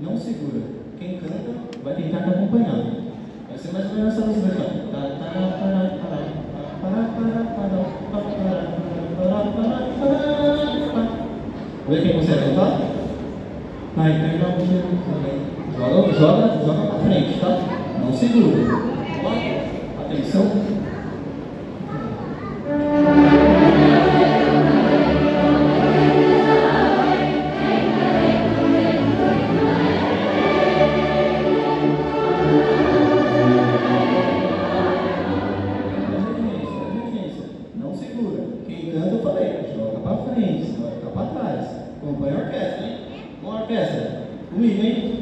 não segura. Quem canta vai tentar te acompanhar. Vai ser mais ou menos essa música aqui, ó. Vamos ver quem consegue cantar? Vai, pega a música também. Joga, joga, joga pra frente, tá? Não segura. Atenção. frente, você vai ficar para trás. Acompanha a orquestra, hein? Com a orquestra, comigo, hein?